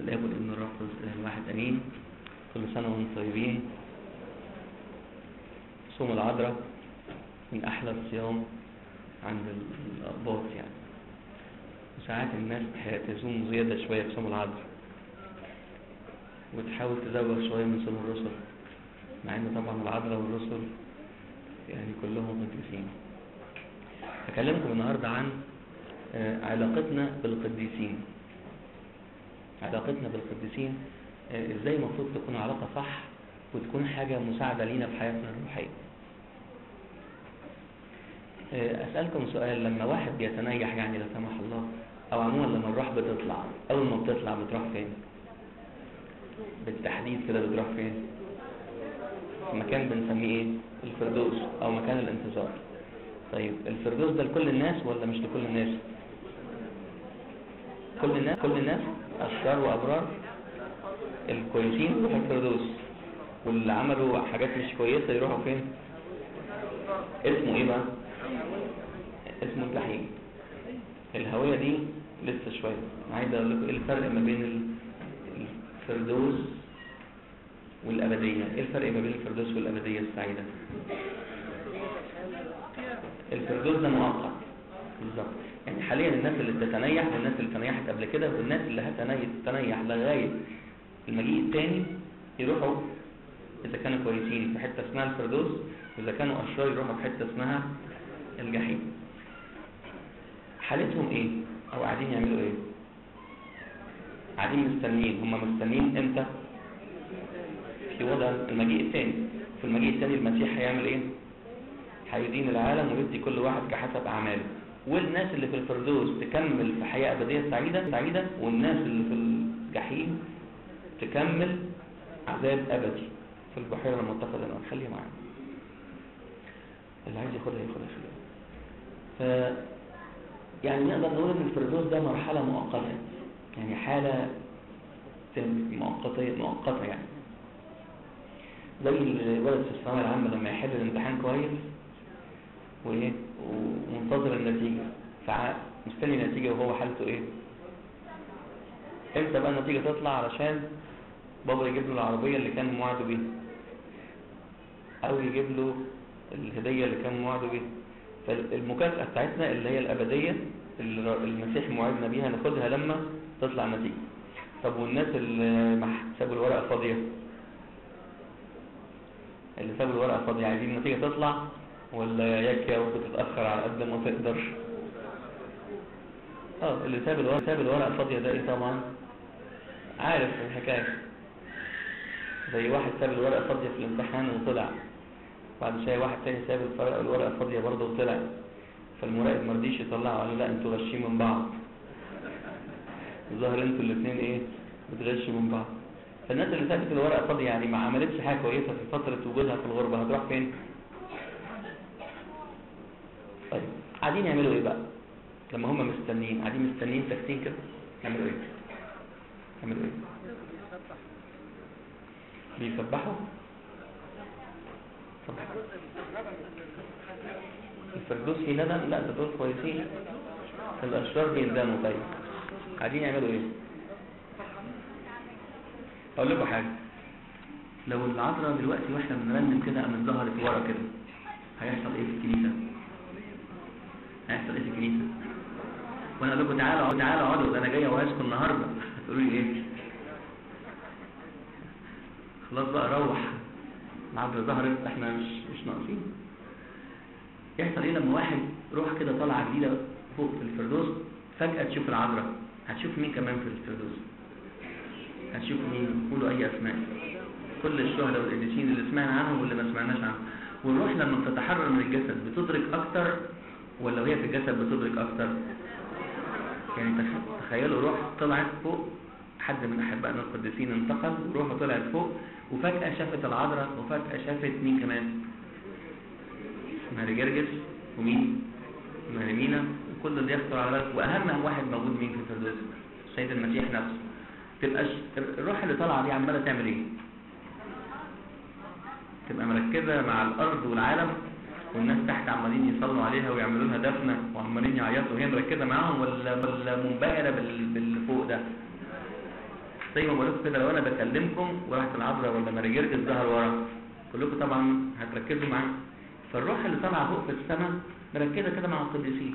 الله والإبن الروح الواحد أمين. كل سنة وأنتم طيبين. صوم العذراء من أحلى الصيام عند الأقباط يعني. وساعات الناس تصوم زيادة شوية في صوم العذراء. وتحاول تزوج شوية من صوم الرسل مع إن طبعا العذراء والرسل يعني كلهم قديسين. هكلمكم النهاردة عن علاقتنا بالقديسين. علاقتنا بالقديسين إزاي المفروض تكون علاقة صح وتكون حاجة مساعدة لينا في حياتنا الروحية؟ أسألكم سؤال لما واحد بيتنيح يعني لا سمح الله أو عموما لما الروح بتطلع أول ما بتطلع بتروح فين؟ بالتحديد كده بتروح فين؟ مكان بنسميه إيه؟ الفردوس أو مكان الانتظار. طيب الفردوس ده لكل الناس ولا مش لكل الناس؟ كل الناس كل الناس أشرار وأبرار. الكويسين يروحوا الفردوس. واللي عملوا حاجات مش كويسة يروحوا فين؟ اسمه إيه بقى؟ اسمه الجحيم الهوية دي لسه شوية. عايز أقول لكم إيه الفرق ما بين الفردوس والأبدية؟ إيه الفرق ما بين الفردوس والأبدية السعيدة؟ الفردوس ده مؤقت. بالظبط يعني حاليا الناس اللي بتتنيح والناس اللي تنيحت قبل كده والناس اللي هتنيح لغاية المجيء الثاني يروحوا إذا كانوا كويسين في حتة اسمها الفردوس وإذا كانوا أشرار يروحوا في حتة اسمها الجحيم حالتهم إيه؟ أو قاعدين يعملوا إيه؟ قاعدين مستنيين هم مستنيين إمتى؟ في وضع المجيء الثاني في المجيء الثاني المسيح هيعمل إيه؟ هيدين العالم ويدي كل واحد كحسب أعماله والناس اللي في الفردوس تكمل في حياة أبدية سعيدة سعيدة والناس اللي في الجحيم تكمل عذاب أبدي في البحيرة المتخذة خليها معانا. اللي عايز ياخدها ياخدها خليها ف يعني نقدر نقول إن الفردوس ده مرحلة مؤقتة. يعني حالة مؤقتة مؤقتة يعني. زي الولد في الثانوية العامة لما يحل الامتحان كويس وإيه؟ ومنتظر النتيجة. فمستني النتيجة وهو حالته إيه؟ إمتى بقى النتيجة تطلع علشان بابا يجيب له العربية اللي كان موعده بيها؟ أو يجيب له الهدية اللي كان موعده بيها. فالمكافأة بتاعتنا اللي هي الأبدية اللي المسيح موعدنا بيها ناخدها لما تطلع النتيجة. طب والناس اللي سابوا الورقة فاضية اللي سابوا الورقة فاضية عايزين النتيجة تطلع ولا يكيا وتتأخر على قد ما تقدر. آه اللي ساب الورقة ساب الورقة فاضية ده إيه طبعا. عارف الحكاية. زي واحد ساب الورقة فاضية في الامتحان وطلع. بعد شوية واحد تاني ساب الورقة فاضية برضه وطلع. فالمراقب مرضيش يطلعه قال لا أنتوا غشين من بعض. الظاهر أنتوا الاثنين إيه بتغشوا من بعض. فالناس اللي سابت الورقة فاضية يعني ما عملتش حاجة كويسة في فترة وجودها في الغربة. هتروح فين؟ طيب قاعدين يعملوا إيه بقى؟ لما هم مستنيين قاعدين مستنيين ساكتين كده يعملوا إيه؟ يعملوا إيه؟ بيسبحوا؟ الفردوس في ندم لا ده دول كويسين. الأشرار بيندموا. طيب قاعدين يعملوا إيه؟ أقول لكم حاجة. لو العذراء دلوقتي وإحنا بنرنم كده قامت ظهرت ورا كده هيحصل إيه في الكنيسة؟ هيحصل إيه في الكنيسة؟ وأنا أقول لكم تعالوا تعالوا أقعدوا ده أنا جاي اوعظكم النهارده. تقولوا لي إيه؟ خلاص بقى روح. العذراء ظهرت إحنا مش مش ناقصين. يحصل إيه لما واحد روح كده طالعه جديدة فوق في الفردوس فجأة تشوف العذراء. هتشوف مين كمان في الفردوس؟ هتشوف مين؟ قولوا أي أسماء. كل الشهداء والقديسين اللي سمعنا عنهم واللي ما سمعناش عنهم. والروح لما بتتحرر من الجسد بتدرك أكتر ولا وهي في الجسد بتدرك أكتر؟ يعني تخيلوا روح طلعت فوق حد من احبائنا القديسين انتقل وروحه طلعت فوق وفجأة شافت العذراء وفجأة شافت مين كمان؟ ماري جرجس ومين؟ ماري مينا وكل اللي يخطر على بالك وأهم واحد موجود مين في الفردوس؟ السيد المسيح نفسه. تبقى الروح اللي طالعة دي عمالة تعمل إيه؟ تبقى مركزة مع الأرض والعالم والناس تحت عمالين يصلوا عليها ويعملوا لها دفنة وعمالين يعيطوا. وهي مركزة معاهم ولا ولا منبهره باللي فوق ده. زي ما بقول كده لو أنا بكلمكم وراحت العذراء ولا ماريجرجس ظهر ورا كلكم طبعا هتركزوا معايا. فالروح اللي طالعة فوق في السماء مركزة كده مع القديسين.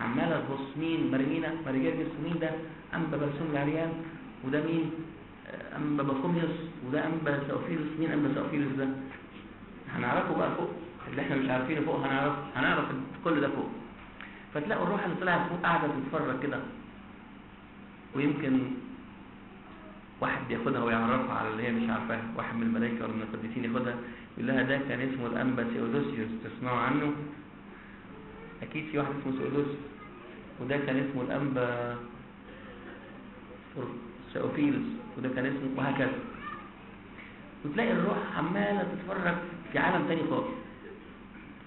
عمالة تبص مين؟ مارينا ماريجرجس ومين ده؟ أنبا برسوم العريان. وده مين؟ أنبا بخوميوس وده أنبا سوفيلوس مين أنبا سوفيلوس ده؟ هنعرفه بقى فوق. اللي إحنا مش عارفينه فوق هنعرف هنعرف كل ده فوق. فتلاقوا الروح اللي طلعت فوق قاعدة تتفرج كده. ويمكن واحد بياخدها ويعرفها على اللي هي مش عارفاها واحد من الملائكة ولا من القديسين ياخدها يقول لها ده كان اسمه الانبا سيودوسيوس تسمعوا عنه؟ أكيد في واحد اسمه سيودوسيوس وده كان اسمه الأنبا سيوفيلوس وده كان اسمه وهكذا. وتلاقي الروح عمالة تتفرج في عالم تاني خالص.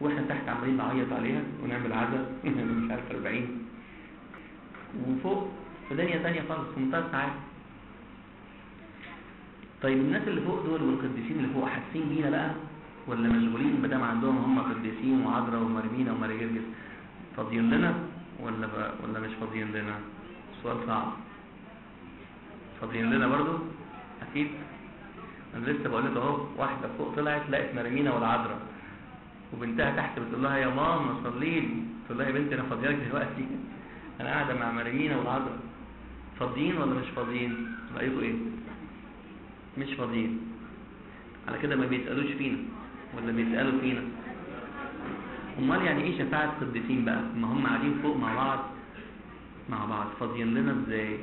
وإحنا تحت عمالين نعيط عليها ونعمل عزا مش عارف 40 وفوق في دنيا تانية خالص في منتهى السعادة. طيب الناس اللي فوق دول والقديسين اللي فوق حاسين بينا بقى ولا مشغولين ما دام عندهم هم قديسين وعذراء ومرمينا وماريجرجس فاضيين لنا ولا. ولا مش فاضيين لنا؟ سؤال صعب. فاضيين لنا برضو؟ أكيد. أنا لسه بقول لك أهو واحدة فوق طلعت لقت مرمينا والعذراء وبنتها تحت بتقول لها يا ماما صلي لي. تقول لها يا بنتي أنا فاضيه لك دلوقتي. أنا قاعدة مع مرمينا والعذراء فاضيين ولا مش فاضيين؟ رايكم إيه؟ مش فاضيين. على كده ما بيسألوش فينا ولا بيسألوا فينا. أمال يعني إيه شفاعة قديسين بقى؟ ما هم قاعدين فوق مع بعض. مع بعض. فاضيين لنا إزاي؟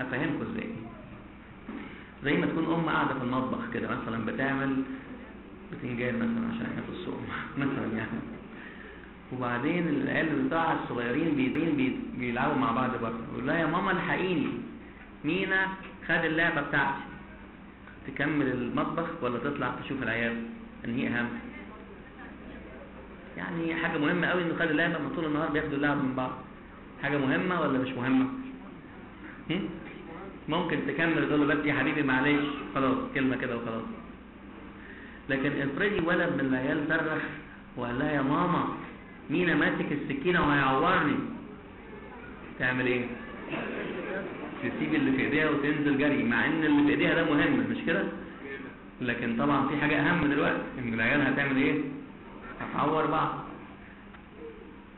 افهمكم إزاي؟ زي ما تكون أم قاعدة في المطبخ كده مثلا بتعمل بتنجان مثلا عشان إحنا في الصوم مثلا يعني. وبعدين العيال بتاعها الصغيرين بيدين بي- بيلعبوا مع بعض بره يقول لها يا ماما الحقيني. مينا خد اللعبة بتاعتي. تكمل المطبخ ولا تطلع تشوف العيال؟ انهي أهم؟ يعني حاجة مهمة قوي انه خد اللعبة ما طول النهار بياخدوا اللعب من بعض. حاجة مهمة ولا مش مهمة؟ هم؟ ممكن تكمل تقول له بس يا حبيبي معلش. خلاص كلمة كده وخلاص. لكن افرضي ولد من العيال صرخ وقال لها يا ماما مينا ماسك السكينة وهيعورني؟ تعمل إيه؟ تسيب اللي في إيديها وتنزل جري مع إن اللي في إيديها ده مهم مش كده؟ لكن طبعا في حاجة أهم دلوقتي إن العيال هتعمل إيه؟ هتعور بعض.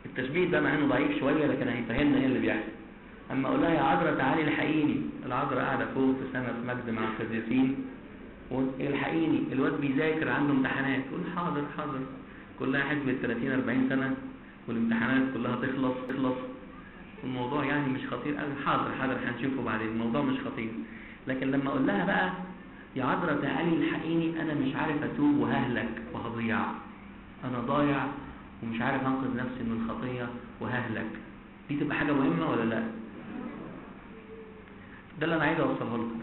التشبيه ده مع إنه ضعيف شوية لكن هيفهمنا إيه اللي بيحصل. أما أقول لها يا عذرا تعالي الحقيني العذرا قاعدة فوق في سنة مجد مع القديسين والحقيني الواد بيذاكر عنده امتحانات. تقول حاضر حاضر. كلها حسبة 30 40 سنة والامتحانات كلها تخلص تخلص. الموضوع يعني مش خطير قوي حاضر حاضر هنشوفه بعدين. الموضوع مش خطير. لكن لما أقول لها بقى يا عذرا تعالي الحقيني أنا مش عارف أتوب وههلك وهضيع. أنا ضايع ومش عارف أنقذ نفسي من الخطية وههلك. دي تبقى حاجة مهمة ولا لأ؟ ده اللي أنا عايز أوصله لكم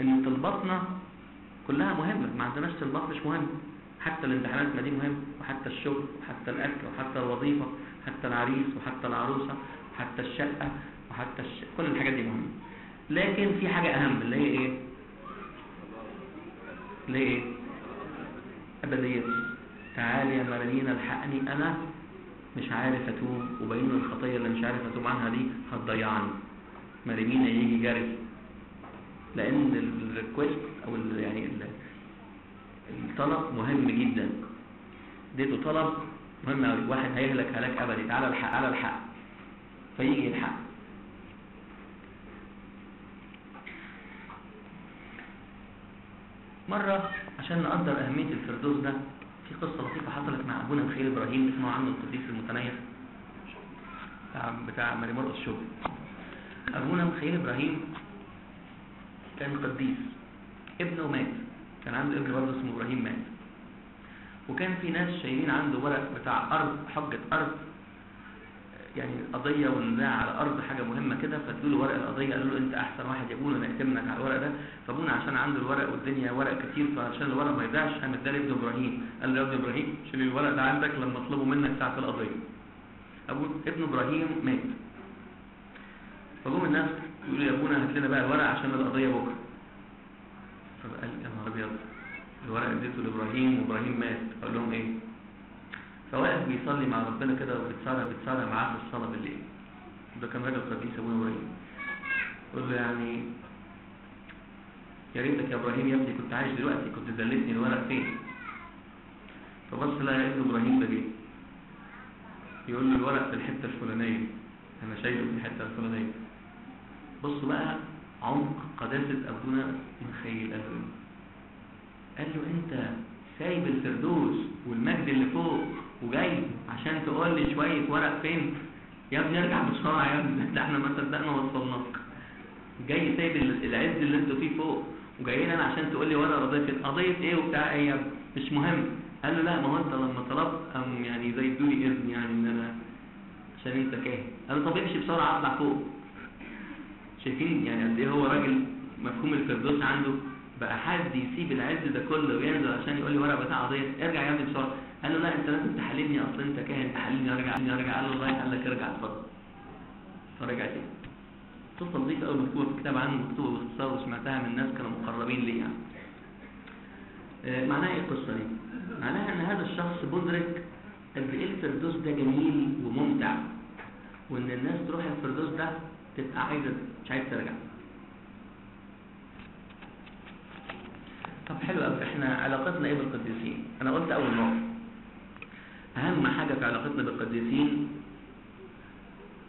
إن طلباتنا كلها مهمة. ما عندناش طلبات مش مهمه حتى الامتحانات ما دي مهمه وحتى الشغل وحتى الأكل وحتى الوظيفة وحتى العريس وحتى العروسة وحتى الشقة وحتى الش... كل الحاجات دي مهمة. لكن في حاجة أهم اللي هي إيه؟ اللي هي إيه؟ أبدية. تعالي يا مرينا الحقني. أنا مش عارف أتوب وبين الخطية اللي مش عارف أتوب عنها دي هتضيعني. مريمينا يجي جري. لأن الريكوست أو يعني ال الطلب مهم جدا. اديته طلب مهم قوي واحد هيهلك هلاك أبدي. تعالى الحق على الحق. فيجي يلحق مرة عشان نقدر أهمية الفردوس ده في قصة لطيفة حصلت مع أبونا مخيل إبراهيم اسمه عنه القديس المتنيح بتاع بتاع ماري مرقس شوبي أبونا مخيل إبراهيم كان قديس. ابنه مات. كان عنده ابن برضه اسمه إبراهيم مات. وكان في ناس شايلين عنده ورق بتاع أرض حجة أرض يعني قضية ونزاع على أرض حاجة مهمة كده. فادوا له ورق القضية قالوا له أنت أحسن واحد يا ابونا نأتمنك على الورق ده. فابونا عشان عنده الورق والدنيا ورق كتير فعشان الورق ما يضيعش قام اداه لابن إبراهيم. قال له يا ابن إبراهيم شيل الورق ده عندك لما اطلبه منك ساعة القضية. أبو ابن إبراهيم مات. فجم الناس يقولوا يا أبونا هات لنا بقى الورق عشان القضية بكرة. فقال يا نهار أبيض الورق اديته لإبراهيم وإبراهيم مات. قال لهم إيه؟ فواقف بيصلي مع ربنا كده وبيتصارع بيتصارع معاه في الصلاة بالليل. ده كان راجل قديس ابونا إبراهيم يقول له يعني يا ريتك يا إبراهيم يا ابني كنت عايش دلوقتي كنت دلتني الورق فين؟ فبص لقى ابن إبراهيم ده جه. يقول له الورق في الحتة الفلانية. أنا شايله في الحتة الفلانية. بص بقى عمق قداسة أبونا مخيل قال له إيه قال له أنت سايب الفردوس والمجد اللي فوق وجاي عشان تقول لي شوية ورق فين؟ يا ابني ارجع بسرعة يا ابني ده إحنا ما صدقنا وصلناك. جاي سايب العز اللي أنتوا فيه فوق وجاي لي أنا عشان تقول لي ورق قضيه قضية إيه وبتاع؟ إيه يا ابني مش مهم. قال له لا ما هو أنت لما طلبت ام يعني زي ادوني اذن يعني إن أنا عشان أنت كاهن. قال له طب امشي بسرعة اطلع فوق. شايفين يعني قد إيه هو راجل مفهوم الفردوس عنده بقى حد يسيب العز ده كله وينزل عشان يقول لي ورق بتاع قضية. ارجع يا ابني بسرعة. قال له لا انت لازم تحللني اصل انت كاهن. تحللني ارجع ارجع قال له الله قال لك ارجع اتفضل. فرجع تاني. قصه نظيفه قوي مكتوبة في كتاب عنه مكتوبة باختصار وسمعتها من ناس كانوا مقربين لي يعني آه، معناها إيه القصة دي؟ معناها إن هذا الشخص مدرك قد إيه الفردوس ده جميل وممتع وإن الناس تروح الفردوس ده تبقى عايزة مش عايزه ترجع. طب حلو قوي إحنا علاقتنا إيه بالقديسين؟ أنا قلت أول نقطه أهم حاجة في علاقتنا بالقديسين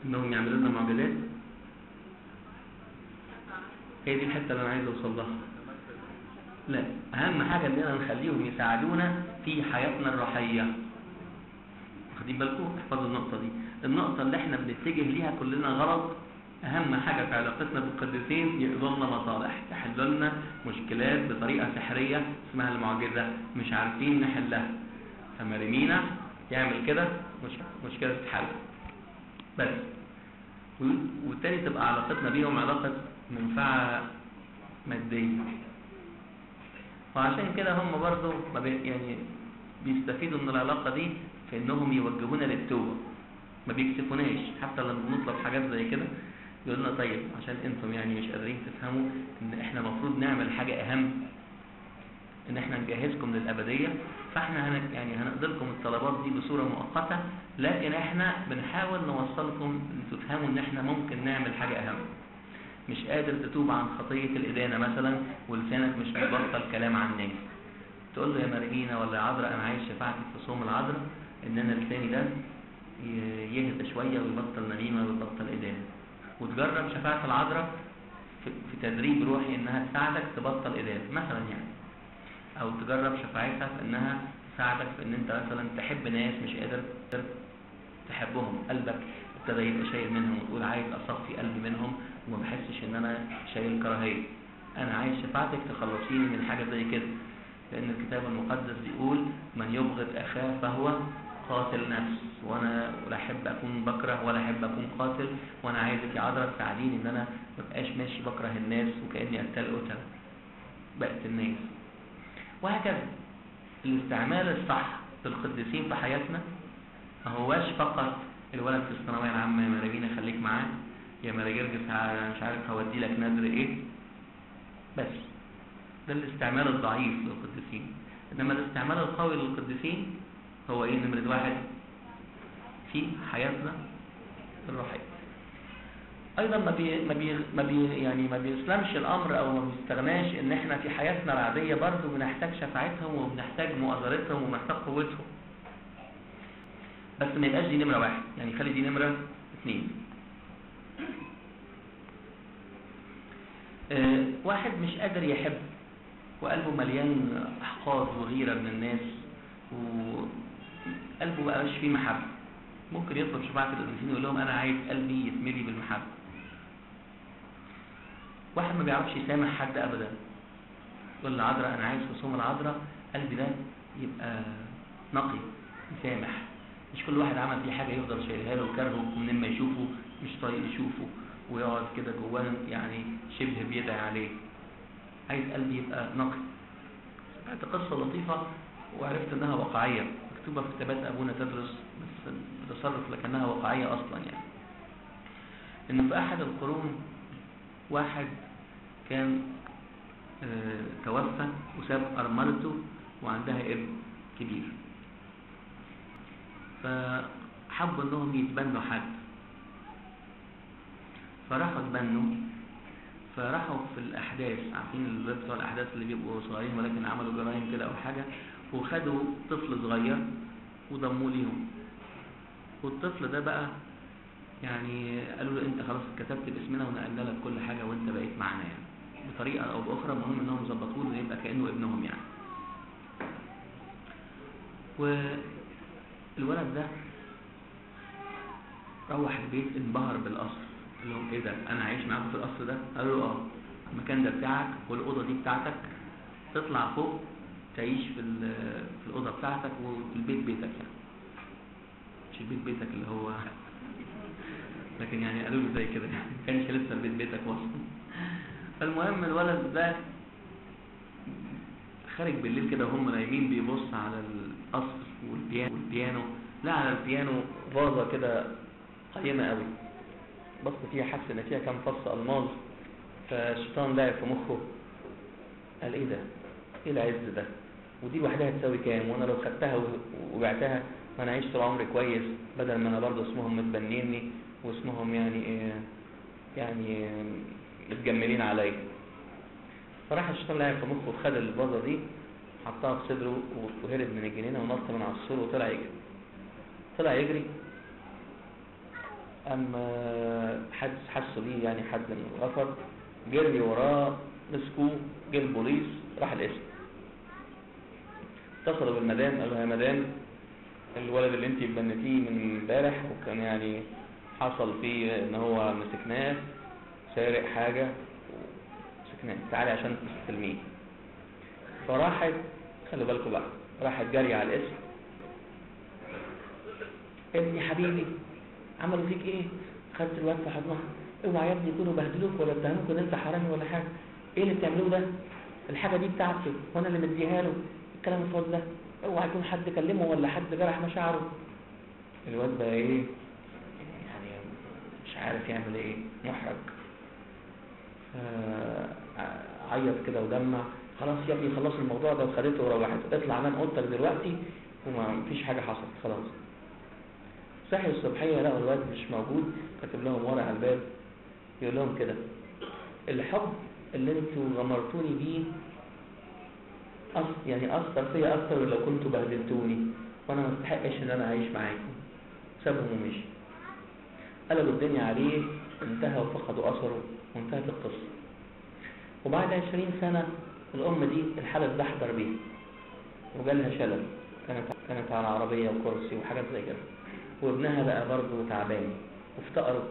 إنهم يعملوا لنا معجزات. هي دي الحتة اللي أنا عايز أوصل لها. لا أهم حاجة إننا نخليهم يساعدونا في حياتنا الروحية. واخدين بالكم؟ احفظوا النقطة دي. النقطة اللي إحنا بنتجه ليها كلنا غلط أهم حاجة في علاقتنا بالقديسين يقضوا لنا مصالح يحلوا لنا مشكلات بطريقة سحرية اسمها المعجزة مش عارفين نحلها. فمرمينا يعمل كده مش مشكلة تتحل. بس. والتاني تبقى علاقتنا بيهم علاقة منفعة مادية. وعشان كده هم برضو يعني بيستفيدوا من العلاقة دي في إنهم يوجهونا للتوبة. ما بيكسفوناش حتى لما بنطلب حاجات زي كده يقول لنا طيب عشان أنتم يعني مش قادرين تفهموا إن إحنا المفروض نعمل حاجة أهم إن إحنا نجهزكم للأبدية فإحنا هن يعني هنقضي لكم الطلبات دي بصورة مؤقتة لكن إحنا بنحاول نوصلكم إن تفهموا إن إحنا ممكن نعمل حاجة أهم. مش قادر تتوب عن خطية الإدانة مثلا ولسانك مش بيبطل كلام عن الناس تقول له يا مريمينا ولا يا عذراء أنا عايز شفاعتك في صوم العذراء إن أنا لساني ده يهدى شوية ويبطل نميمة ويبطل إدانة. وتجرب شفاعة العذراء في تدريب روحي إنها تساعدك تبطل إدانة مثلا يعني. أو تجرب شفاعتها في إنها تساعدك في إن أنت مثلا تحب ناس مش قادر تحبهم. قلبك ابتدى يبقى شايل منهم وتقول عايز أصفي قلبي منهم وما بحسش إن أنا شايل كراهية. أنا عايز شفاعتك تخلصيني من حاجة زي كده. لأن الكتاب المقدس بيقول من يبغض أخاه فهو قاتل نفس وأنا لا أحب أكون بكره ولا أحب أكون قاتل وأنا عايزك يا عذرا تساعديني إن أنا ما ماشي بكره الناس وكأني قتال قتل بقت الناس. وهكذا. الاستعمال الصح للقديسين في حياتنا ما هواش فقط الولد في الثانوية العامة. يا مراجينا خليك معاه. يا مراجرجس ه- مش عارف هودي لك نذر إيه. بس. ده الاستعمال الضعيف للقديسين. إنما الاستعمال القوي للقديسين هو إيه نمرة واحد؟ في حياتنا الروحية أيضا ما بي ما بي ما بي يعني ما بيسلمش الأمر أو ما بيستغناش إن إحنا في حياتنا العادية برضو بنحتاج شفاعتهم وبنحتاج مؤازرتهم وبنحتاج قوتهم. بس ما يبقاش دي نمرة واحد. يعني خلي دي نمرة اثنين آه، واحد مش قادر يحب وقلبه مليان أحقاد وغيرة من الناس وقلبه بقى مش فيه محبة. ممكن يطلب شفاعة القديسين ويقول لهم أنا عايز قلبي يتملي بالمحبة. واحد ما بيعرفش يسامح حد ابدا. يقول للعذراء أنا عايز في صوم العذراء قلبي ده يبقى نقي يسامح. مش كل واحد عمل فيه حاجة يفضل شايلها له وكرهه ومنين ما يشوفه مش طايق يشوفه ويقعد كده جواه يعني شبه بيدعي عليه. عايز قلبي يبقى نقي. سمعت قصة لطيفة وعرفت إنها واقعية. مكتوبة في كتابات أبونا تدرس بس بتصرف لكنها واقعية أصلا يعني. إن في أحد القرون واحد كان آه، توفى وساب أرملته وعندها ابن كبير. فحبوا إنهم يتبنوا حد. فراحوا اتبنوا فراحوا في الأحداث عارفين بتوع الأحداث اللي بيبقوا صغيرين ولكن عملوا جرائم كده أو حاجة وخدوا طفل صغير وضموه ليهم. والطفل ده بقى يعني قالوا له انت خلاص كتبت باسمنا ونقلنا لك كل حاجة وانت بقيت معانا يعني. بطريقة أو بأخرى المهم انهم ظبطوه له يبقى كأنه ابنهم يعني. والولد ده روح البيت انبهر بالقصر. قال لهم إيه ده؟ أنا عايش معاكم في القصر ده؟ قالوا له آه. المكان ده بتاعك والأوضة دي بتاعتك تطلع فوق تعيش في في الأوضة بتاعتك والبيت بيتك يعني. مش البيت بيتك اللي هو لكن يعني قالوا له زي كده يعني. كانش لسه البيت بيتك وصل المهم الولد ده خارج بالليل كده وهم نايمين بيبص على القصر والبيانو والبيانو. لا على البيانو فازة كده قيمة قوي. بص فيها حس إن فيها كام فص ألماظ. فالشيطان لعب في مخه. قال إيه ده؟ إيه العز ده؟ ودي لوحدها تساوي كام؟ وأنا لو خدتها وبعتها ما أنا عشت عمري كويس بدل ما أنا برضه اسمهم متبنيني واسمهم يعني إيه يعني إيه متجملين عليا. فراح الشيطان لعب في مخه وخد البازة دي حطها في صدره وهرب من الجنينة ونط من على السور وطلع يجري. طلع يجري. أما حد حسوا بيه يعني حد من الغفر جري وراه مسكوه جه البوليس راح القسم. اتصلوا بالمدام قالوا يا مدام الولد اللي انت بنتيه من امبارح وكان يعني حصل فيه ان هو مسكناه سارق حاجة مسكناه تعالي عشان تستلميه. فراحت خلي بالكم بقى راحت جري على الاسم. ابني حبيبي عملوا فيك إيه؟ خدت الواد في حضنها. اوعى يا ابني يكونوا بهدلوك ولا اتهموك ان انت حرامي ولا حاجة. إيه اللي بتعملوه ده؟ الحاجة دي بتاعته وأنا اللي مديها له. الكلام الفاضي ده. اوعى يكون حد كلمه ولا حد جرح مشاعره. الواد بقى إيه؟ يعني مش عارف يعمل إيه. محرج. آه، عيط كده ودمع. خلاص يا ابني خلص الموضوع ده وخدته وروحت اطلع نام اوضتك دلوقتي وما فيش حاجة حصلت. خلاص. صحي الصبحية. لقوا الواد مش موجود. كاتب لهم ورقه على الباب. يقول لهم كده. الحب اللي أنتوا غمرتوني بيه. يعني أثر فيا أكتر لو كنتوا بهدلتوني وأنا ما استحقش إن أنا أعيش معاكم. سابهم ومشي قلبوا الدنيا عليه انتهى وفقدوا أثره وانتهت القصة. وبعد عشرين سنة الأم دي الحالة اتدحضر بيها وجالها شلل. كانت كانت على عربية وكرسي وحاجات زي كده. وابنها بقى برضه تعبان وافتقروا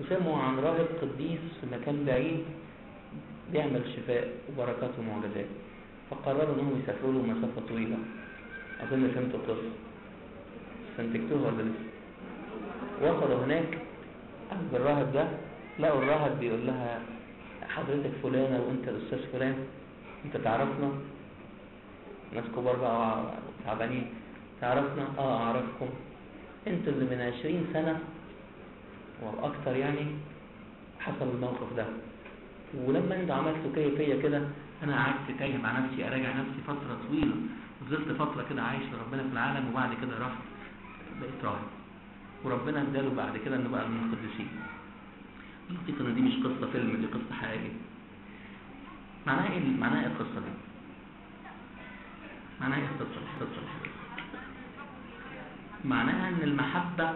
وسمعوا عن راهب قديس في مكان بعيد بيعمل شفاء وبركات ومعجزات. فقرروا انهم يسافروا له مسافة طويلة. أظن فهمتوا القصة. استنتجتوها ولا لسه؟ وصلوا هناك. عند الراهب ده لقوا الراهب بيقول لها حضرتك فلانة وأنت الأستاذ فلان أنت تعرفنا؟ ناس كبار بقى تعبانين. تعرفنا؟ آه أعرفكم. أنتوا اللي من عشرين سنة؟ وأكتر يعني حصل الموقف ده. ولما أنتوا عملتوا كده فيا كده أنا قعدت تايه مع نفسي أراجع نفسي فترة طويلة. وفضلت فترة كده عايش لربنا في العالم وبعد كده رحت بقيت راهب. وربنا اداله بعد كده إنه بقى من القديسين اللطيف ان دي مش قصة فيلم دي قصة حقيقية. معناها إيه؟ معناها إيه القصة دي؟ معناها إيه القصة الحقيقية. معناها إن المحبة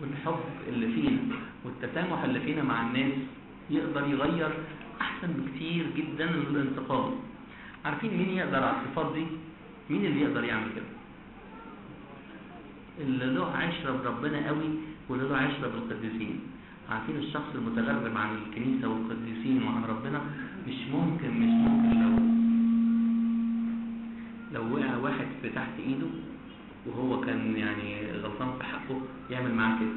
والحب اللي فينا والتسامح اللي فينا مع الناس يقدر يغير أحسن بكتير جدا من الانتقام عارفين مين يقدر على الصفات دي؟ مين اللي يقدر يعمل كده؟ اللي له عشرة بربنا قوي واللي له عشرة بالقديسين. عارفين الشخص المتغرب عن الكنيسة والقديسين وعن ربنا؟ مش ممكن مش ممكن. لو لو وقع واحد في تحت إيده وهو كان يعني غلطان في حقه يعمل معاه كده.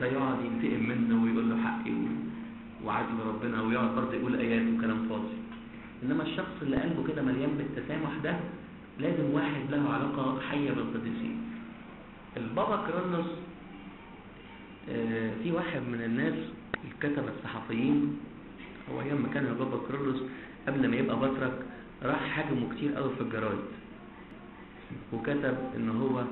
ده يقعد ينتقم منه ويقول له حقي. و- وعدل ربنا ويقعد برضه يقول ايات وكلام فاضي. إنما الشخص اللي قلبه كده مليان بالتسامح ده لازم واحد له علاقة حية بالقديسين. البابا كرولوس آه، في واحد من الناس الكتبة الصحفيين هو أيام ما كان البابا كرولوس قبل ما يبقى بطرك راح حاجمه كتير قوي في الجرايد. وكتب إن هو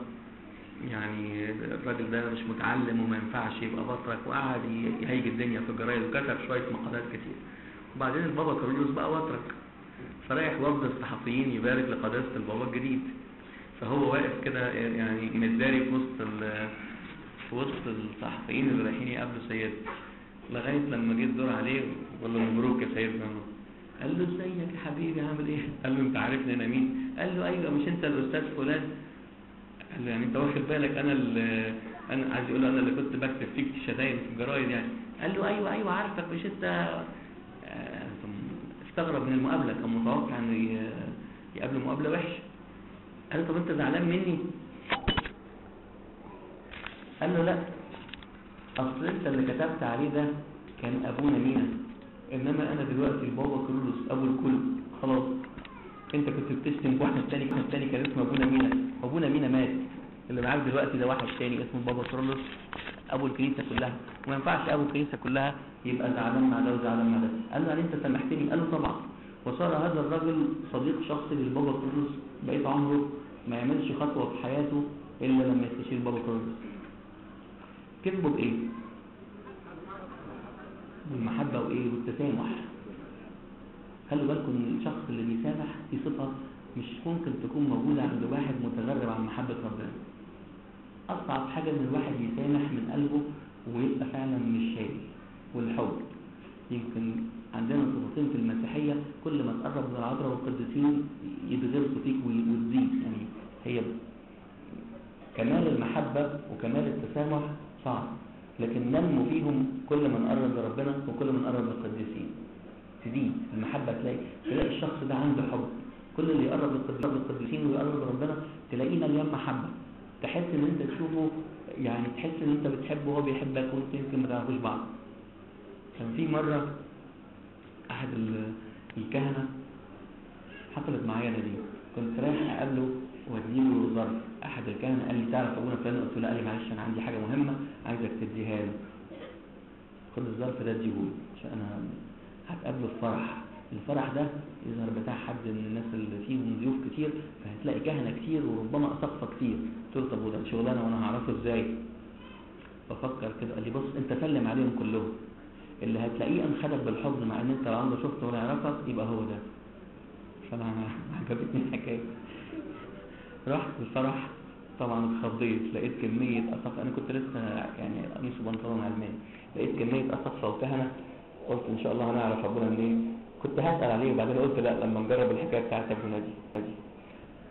يعني الراجل ده مش متعلم وما ينفعش يبقى بطرك وقعد يهيج الدنيا في الجرايد وكتب شوية مقالات كتير. وبعدين البابا كارلوس بقى بطرك. فرايح وفد الصحفيين يبارك لقداسة البابا الجديد. فهو واقف كده يعني متداري في وسط في وسط الصحفيين اللي رايحين يقابلوا سيد لغاية لما جه الدور عليه وقال له مبروك يا سيدنا. قال له إزيك يا حبيبي عامل إيه؟ قال له أنت عارفني أنا مين؟ قال له أيوه مش أنت الأستاذ فلان؟ يعني انت واخد بالك أنا اللي أنا عايز يقول أنا اللي كنت بكتب فيك شتايم في الجرايد يعني. قال له أيوه أيوه عارفك مش انت. آه، استغرب من المقابلة. كان متوقع إنه يقابله مقابلة وحشة. قال له طب أنت زعلان مني؟ قال له لا. أصل أنت اللي كتبت عليه ده كان أبونا مينا. إنما أنا دلوقتي البابا كرولوس أبو الكل. خلاص. انت كنت بتشتم واحد تاني واحد تاني كان اسمه أبونا مينا. أبونا مينا مات. اللي معاك دلوقتي ده واحد تاني اسمه بابا كرولوس. أبو الكنيسة كلها. وما ينفعش أبو الكنيسة كلها يبقى زعلان مع ده وزعلان مع ده. قال له يعني أنت سامحتني؟ قال له طبعا. وصار هذا الرجل صديق شخصي للبابا كرولوس بقيت عمره ما يعملش خطوة في حياته إلا لما يستشير بابا كرولوس. كذبه بإيه؟ بالمحبة وإيه؟ والتسامح. خلوا بالكم ان الشخص اللي بيسامح دي صفة مش ممكن تكون موجودة عند واحد متغرب عن محبة ربنا. أصعب حاجة إن الواحد يسامح من قلبه ويبقى فعلا مش شايل والحب. يمكن عندنا صفتين في المسيحية كل ما تقرب من العذراء والقديسين يتغرسوا فيك وتزيد. يعني هي كمال المحبة وكمال التسامح صعب. لكن ننمو فيهم كل ما نقرب لربنا وكل ما نقرب للقديسين. تزيد المحبة تلاقي تلاقي الشخص ده عنده حب. كل اللي يقرب للقديسين ويقرب لربنا تلاقيه مليان محبة. تحس إن أنت تشوفه يعني تحس إن أنت بتحبه وهو بيحبك وانت يمكن ما تعرفوش بعض. كان في مرة أحد الكهنة حصلت معايا أنا دي. كنت رايح أقابله وأديله ظرف. أحد الكهنة قال لي تعرف أبونا فلان؟ قلت له قال لي معلش أنا عندي حاجة مهمة عايزك تديها له. خد الظرف ده اديهولي عشان أنا هتقابله في فرح الفرح ده يظهر بتاع حد من الناس اللي فيهم ضيوف كتير فهتلاقي كهنة كتير وربما أسقفة كتير. له طب وده شغلانة وأنا هعرفه إزاي؟ بفكر كده. قال لي بص أنت سلم عليهم كلهم. اللي هتلاقيه انخدك بالحضن مع إن أنت لو عنده شفته ولا يعرفك يبقى هو ده. فأنا عجبتني الحكاية. رحت الفرح طبعا اتخضيت. لقيت كمية أسقف أنا كنت لسه يعني قميص وبنطلون علماني لقيت كمية أسقفة وكهنة. قلت إن شاء الله هنعرف ابونا منين. كنت هسأل عليه وبعدين قلت لا لما نجرب الحكاية بتاعت ابونا دي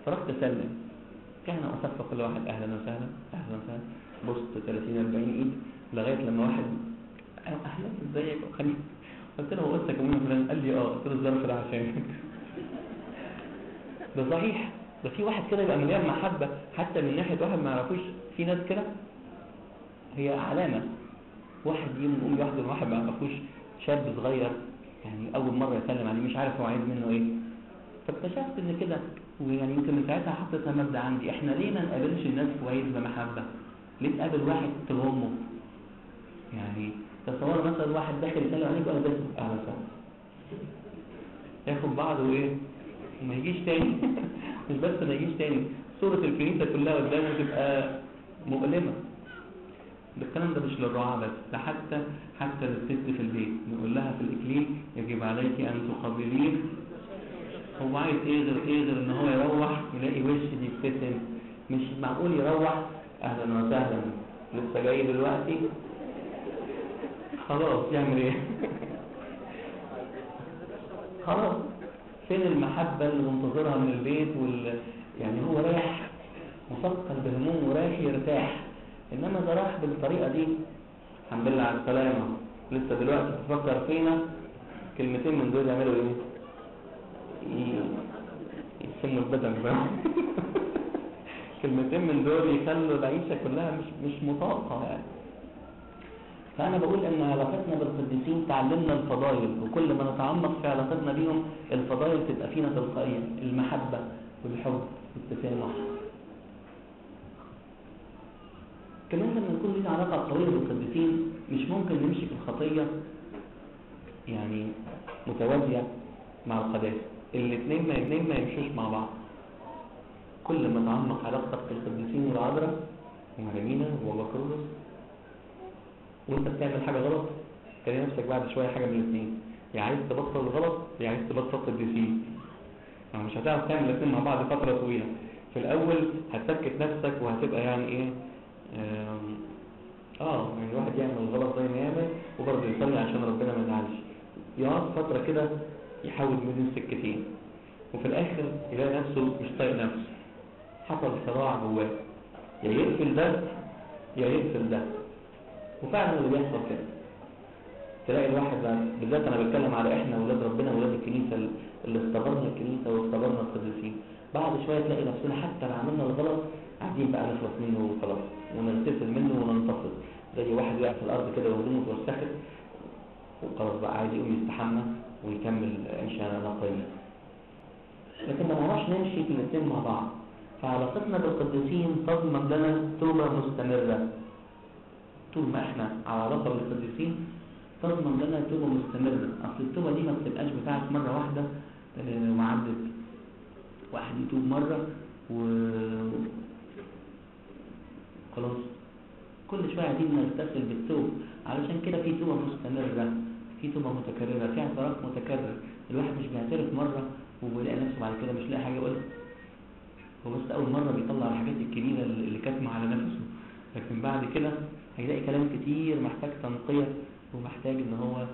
فرحت أسلم. كان اصفى كل واحد أهلا وسهلا أهلا وسهلا. بصت 30 40 إيد لغاية لما واحد أهلا ازيك وخلي قلت له انت كمان فلان قال لي آه. قلت له الظرف ده عشانك ده صحيح. ده في واحد كده يبقى مليان محبة حتى من ناحية واحد ما يعرفوش. في ناس كده هي علامة. واحد يقوم يحضن واحد ما يعرفوش. شاب صغير يعني أول مرة يسلم عليه مش عارف هو عايز منه إيه. فاكتشفت إن كده ويعني يمكن من ساعتها حطيتها مبدأ عندي. إحنا ليه ما نقابلش الناس كويس بمحبة؟ ليه تقابل واحد تلومه يعني تصور مثلا واحد داخل يسلم عليك وأنا بس أهلا وسهلا. ياخد بعضه وإيه؟ وما يجيش تاني. مش بس ما يجيش تاني صورة الكنيسة كلها قدامه تبقى مؤلمة. ده الكلام ده مش للرعاة بس ده حتى حتى للست في البيت. نقول لها في الإكليل يجب عليك أن تقابليه هو عايز إيه غير إيه غير إن هو يروح يلاقي وش بيبتسم مش معقول يروح؟ أهلا وسهلا. لسه جاي دلوقتي؟ خلاص يعمل إيه؟ خلاص. فين المحبة اللي منتظرها من البيت وال... يعني هو رايح مثقل بهموم ورايح يرتاح؟ إنما ده راح بالطريقة دي. الحمد لله على السلامة. لسه دلوقتي تفكر فينا كلمتين من دول يعملوا إيه؟ يسموا البدن بقى. كلمتين من دول يخلوا العيشة كلها مش مش مطاقة يعني. فأنا بقول إن علاقتنا بالقديسين تعلمنا الفضائل وكل ما نتعمق في علاقتنا بيهم الفضائل تبقى فينا تلقائيا. المحبة والحب والتسامح كمان لما يكون لنا علاقة قوية بالقديسين مش ممكن نمشي في الخطية يعني متوازية مع القداسة الاثنين ما الاثنين ما يمشوش مع بعض. كل ما تعمق علاقتك بالقديسين والعذراء ومريمينا وبكروس وأنت بتعمل حاجة غلط تلاقي نفسك بعد شوية حاجة من الاثنين يا عايز تبطل الغلط يا عايز تبطل قديسين يعني مش هتعرف تعمل الاثنين مع بعض فترة طويلة. في الأول هتسكت نفسك وهتبقى يعني إيه؟ آه يعني الواحد يعمل غلط زي ما يعمل وبرضه يصلي عشان ربنا ما يزعلش. يقعد فترة كده يحاول بين السكتين وفي الآخر يلاقي نفسه مش طايق نفسه. حصل صراع جواه. يا يقفل ده يا يقفل ده. وفعلا اللي بيحصل كده. تلاقي الواحد بالذات أنا بتكلم على إحنا ولاد ربنا ولاد الكنيسة اللي استبرنا الكنيسة واستبرنا القديسين. بعد شوية تلاقي نفسنا حتى لو عملنا الغلط قاعدين بقى نخلص منه وخلاص. ونغتسل منه وننتفض زي واحد وقع في الأرض كده وهدومه اتوسخت. وخلاص بقى عايز يقوم يستحمى ويكمل عيشه نقيه لكن ما نعرفش نمشي الاثنين مع بعض. فعلاقتنا بالقديسين تضمن لنا توبة مستمرة. طول ما إحنا على علاقة بالقديسين تضمن لنا توبة مستمرة. أصل التوبة دي ما بتبقاش بتاعت مرة واحدة آه، وعدت واحد يتوب مرة و خلاص. كل شوية عايزين نغتسل بالتوب علشان كده في توبه مستمرة في توبه متكررة في اعتراف متكرر. الواحد مش بيعترف مرة وبيلاقي نفسه بعد كده مش لاقي حاجة يقولها. هو بس أول مرة بيطلع الحاجات الكبيرة اللي كاتمة على نفسه. لكن بعد كده هيلاقي كلام كتير محتاج تنقية ومحتاج إن هو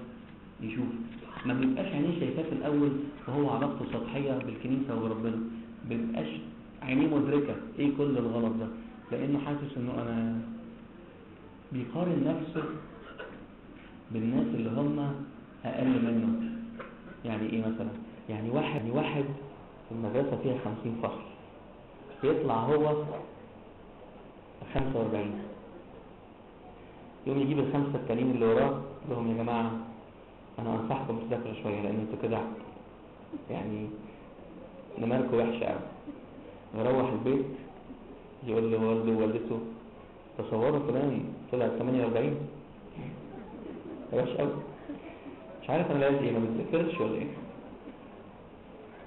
يشوف. ما بيبقاش عينيه شايفاه في الأول وهو علاقته سطحية بالكنيسة وبربنا ما بيبقاش عينيه مدركة إيه كل الغلط ده. لأنه حاسس إنه أنا بيقارن نفسه بالناس اللي هم أقل منه. يعني إيه مثلا؟ يعني واحد واحد في المدرسة فيها 50 فصل. يطلع هو 45 يوم يجيب الخمسة التانيين اللي وراه لهم يا جماعة أنا أنصحكم تذاكروا شوية لأن أنتوا كده يعني دماغكم وحشة أوي. يروح البيت يقول لوالده ووالدته تصوروا فلان طلع 48 وحش أوي. مش عارف أنا لازم إيه ما بتذاكرش ولا إيه؟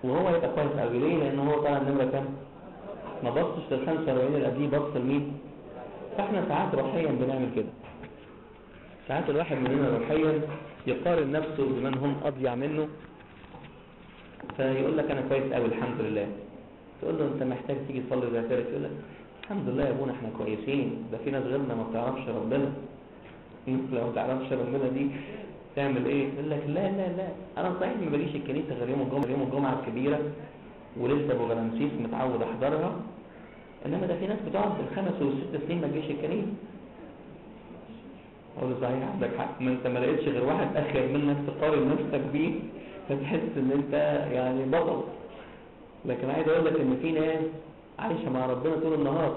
وهو يبقى كويس أوي. ليه؟ لأن هو طالع النمرة كام؟ ما بصش لل 45 اللي قبليه بص لمين؟ فإحنا ساعات روحيا بنعمل كده. ساعات الواحد مننا روحيا يقارن نفسه بمن هم أضيع منه. فيقول لك أنا كويس قوي الحمد لله. تقول له أنت محتاج تيجي تصلي كده يقول لك الحمد لله يا أبونا إحنا كويسين. ده في ناس غيرنا ما بتعرفش ربنا. لو ما تعرفش ربنا دي تعمل إيه؟ يقول لك لا لا لا. أنا صحيح ما باجيش الكنيسة غير يوم الجمعة يوم الجمعة الكبيرة ولسه أبو غرامسيس متعود أحضرها. إنما ده في ناس بتقعد بالخمس والست سنين ما تجيش الكنيسة. أقول صحيح عندك حق. ما أنت ما لقيتش غير واحد اخر منك تقارن نفسك بيه فتحس إن أنت يعني بطل. لكن عايز أقول لك إن في ناس عايشة مع ربنا طول النهار.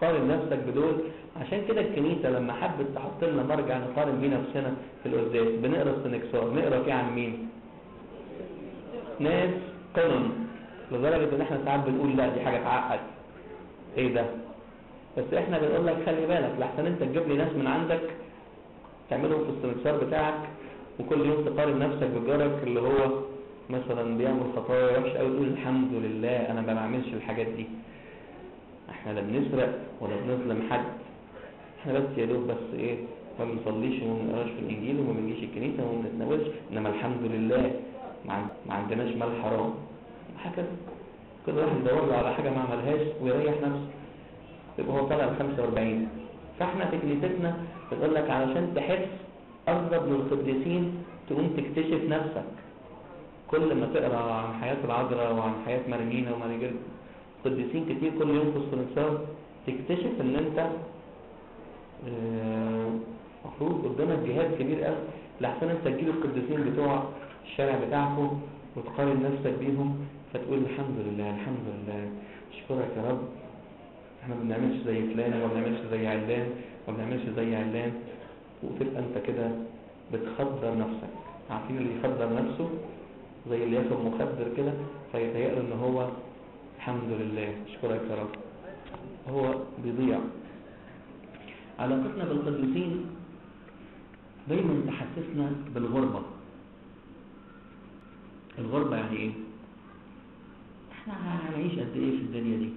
قارن نفسك بدول. عشان كده الكنيسة لما حبت تحط لنا مرجع نقارن بيه نفسنا في القداس بنقرأ السنكسار نقرأ فيه عن مين؟ ناس قمم لدرجة إن إحنا ساعات بنقول لا دي حاجة تعقد. إيه ده؟ بس إحنا بنقول لك خلي بالك لحسن أنت تجيب لي ناس من عندك تعملهم في السمسار بتاعك وكل يوم تقارن نفسك بجارك اللي هو مثلا بيعمل خطايا وحشة قوي تقول الحمد لله أنا ما بعملش الحاجات دي. إحنا لا بنسرق ولا بنظلم حد. إحنا بس يا دوب بس إيه ما بنصليش وما بنقراش في الإنجيل وما بنجيش الكنيسة وما بنتناولش إنما الحمد لله ما عن- ما عندناش مال حرام. هكذا. كل واحد يدور له على حاجة ما عملهاش ويريح نفسه. يبقى هو طالع ال 45 فإحنا في كنيستنا بتقول لك علشان تحس قرب من القديسين تقوم تكتشف نفسك. كل ما تقرأ عن حياة العذراء وعن حياة مريمينا وماريجل قديسين كتير كل يوم في السنسار تكتشف إن أنت آه، المفروض قدامك جهاد كبير قوي لحسن أنت تجيب القديسين بتوع الشارع بتاعكم وتقارن نفسك بيهم فتقول الحمد لله الحمد لله أشكرك يا رب. إحنا ما بنعملش زي فلان وما بنعملش زي علان وما بنعملش زي علان. وتبقى أنت كده بتخدر نفسك. عارفين اللي يخدر نفسه؟ زي اللي ياخد مخدر كده فيتهيأ له إن هو الحمد لله. أشكرك يا رب. هو بيضيع. علاقتنا بالقديسين دايما تحسسنا بالغربة. الغربة يعني إيه؟ إحنا هنعيش قد إيه في الدنيا دي؟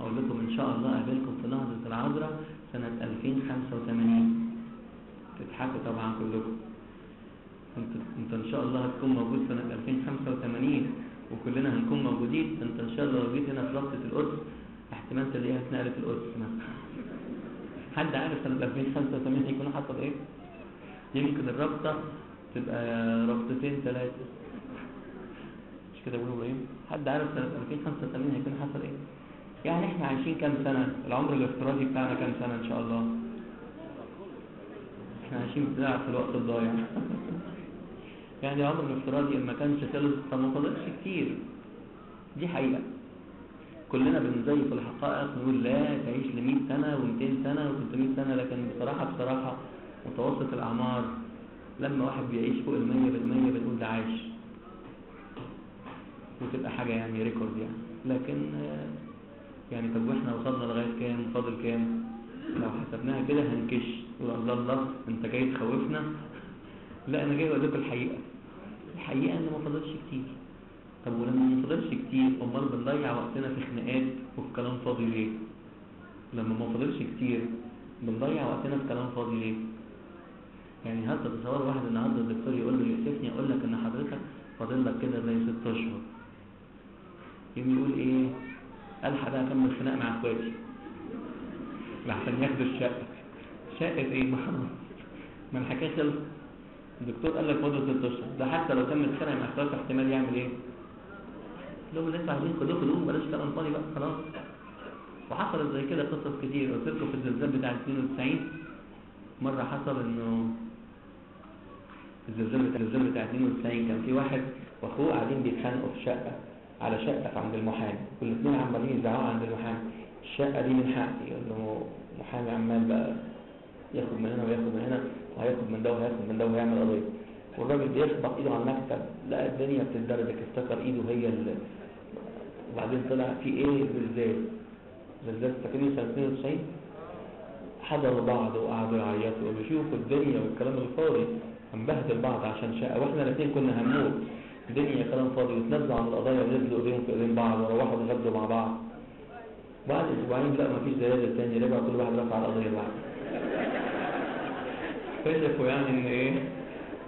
أقول لكم إن شاء الله أقابلكم في نهضة العذراء سنة 2085 تضحكوا طبعا كلكم. انت انت إن شاء الله هتكون موجود سنة 2085 وكلنا هنكون موجودين انت إن شاء الله لو جيت هنا في رابطة القدس احتمال تلاقيها اتنقلت القدس مثلا حد عارف سنة 2085 هيكون حصل إيه؟ يمكن الرابطة تبقى رابطتين ثلاثة مش كده بيقولوا إبراهيم؟ حد عارف سنة 2085 هيكون حصل إيه؟ يعني إحنا عايشين كام سنة؟ العمر الافتراضي بتاعنا كام سنة إن شاء الله؟ إحنا عايشين بنلعب في الوقت الضايع. يعني العمر الافتراضي ما كانش خلص فما فضلش كتير. دي حقيقة. كلنا بنزيف الحقائق نقول لا تعيش ل 100 سنة و200 سنة و300 سنة لكن بصراحة بصراحة متوسط الأعمار لما واحد بيعيش فوق المية بالمية بنقول ده عايش. وتبقى حاجة يعني ريكورد يعني. لكن يعني طب وإحنا وصلنا لغاية كام؟ فاضل كام؟ لو حسبناها كده هنكش. الله الله انت جاي تخوفنا لا أنا جاي أقول لكم الحقيقة. الحقيقة إن ما فاضلش كتير. طب ولما ما فاضلش كتير امال بنضيع وقتنا في خناقات وفي كلام فاضي ليه؟ لما ما فاضلش كتير بنضيع وقتنا في كلام فاضي ليه؟ يعني هل تتصور واحد النهارده الدكتور يقول له يؤسفني أقول لك إن حضرتك فاضل لك كده زي ست أشهر. يقوم يقول إيه؟ الحق بقى اكمل خناق مع إخواتي. لحسن ياخدوا الشقة. شقة إيه؟ ما ما الحكاية خلصت. الدكتور قال لك فاضل ست اشهر ده حتى لو كمل خناق مع اخواته احتمال يعمل إيه؟ لو لسه عايزين خدوه خدوه بلاش كلام فاضي بقى خلاص. وحصلت زي كده قصص كتير. قلت لكم في الزلزال بتاع 92 مرة حصل إنه الزلزال بتاع الزلزال بتاع 92 كان في واحد وأخوه قاعدين بيتخانقوا في شقة على شقة عند المحامي. والاثنين عمالين يزعقوا عند المحامي. الشقة دي من حقي. يقول له محامي عمال بقى ياخد من هنا وياخد من هنا وهياخد من ده وهياخد من ده وهيعمل قضية. والراجل بيخبط إيده على المكتب لقى الدنيا بتتدربك افتكر إيده هي اللي. وبعدين طلع في إيه؟ زلزال. زلزال فاكرين سنة 92 حضروا بعض وقعدوا يعيطوا يقولوا شوفوا الدنيا والكلام الفاضي. هنبهدل بعض عشان شقة. وإحنا الاثنين كنا هنموت. الدنيا كلام فاضي. وتنزلوا عن القضايا ونزلوا ايديهم في ايدين بعض وروحوا اتغدوا مع بعض. بعد أسبوعين لا مفيش زلازل تاني. رجع كل واحد رفع القضية بعد. اكتشفوا يعني إن إيه؟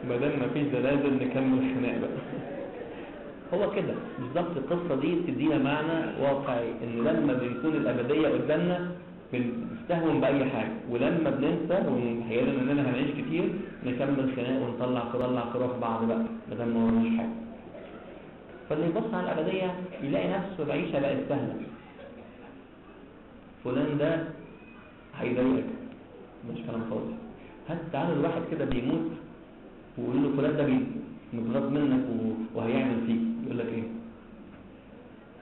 ما دام مفيش زلازل نكمل خناق بقى. هو كده. بالظبط القصة دي بتدينا معنى واقعي إن لما بيكون الأبدية قدامنا بنستهون بأي حاجة ولما بننسى ونتخيل إننا هنعيش كتير نكمل خناق ونطلع نطلع في روح بعض بقى ما دام ما وراناش حاجة. فاللي يبص على الأبدية يلاقي نفسه العيشة بقت سهلة. فلان ده هيضايقك. مش كلام فاضي هات تعالى الواحد كده بيموت ويقول له فلان ده متغاظ منك وهيعمل فيك؟ يقول لك إيه؟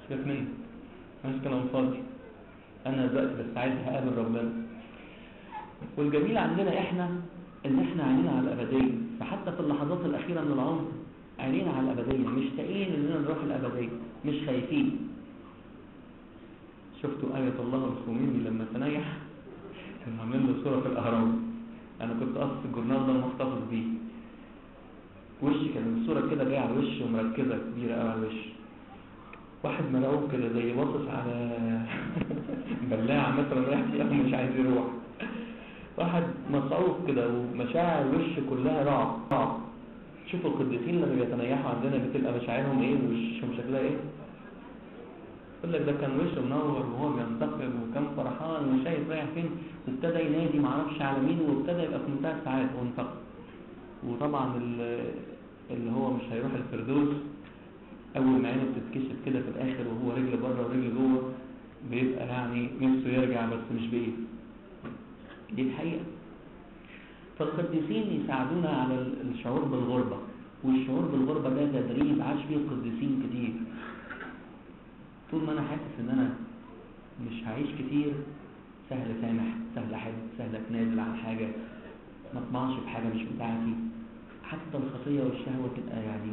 سيبك مني؟ مش كلام فاضي أنا دلوقتي بس عايز أقابل ربنا. والجميل عندنا إحنا إن إحنا عينينا على الأبدية. فحتى في اللحظات الأخيرة من العمر عينينا على الأبدية. مشتاقين إننا نروح الأبدية. مش خايفين. شفتوا آية الله الخميني لما تنيح كان عامل له صورة في الأهرام. أنا كنت قصد الجورنال ده محتفظ بيه. وشي كان الصورة كده جاية على وشه ومركزة كبيرة قوي على وشه واحد مرعوب كده زي باصص على بلاعة مثلا رايح فيها ومش عايز يروح. واحد مصعوب كده ومشاعر وش كلها رعب. رعب شوفوا القديسين لما بيتنيحوا عندنا بتبقى مشاعرهم إيه؟ ووشهم شكلها إيه؟ يقول لك ده كان وشه منور وهو بينتقل وكان فرحان وشايف رايح فين وابتدى ينادي معرفش على مين وابتدى يبقى في منتهى السعاده وانتقل وطبعا ال- اللي هو مش هيروح الفردوس أول ما عينه بتتكشف كده في الآخر وهو رجل بره ورجل جوه بيبقى يعني نفسه يرجع بس مش بايه دي الحقيقة. فالقديسين يساعدونا على ال- الشعور بالغربة والشعور بالغربة ده تدريب عاش فيه القديسين كتير. طول ما أنا حاسس إن أنا مش هعيش كتير سهل سامح سهل احب سهل أتنازل عن حاجة ما أطمعش بحاجة مش بتاعتي. حتى الخطية والشهوة تبقى يعني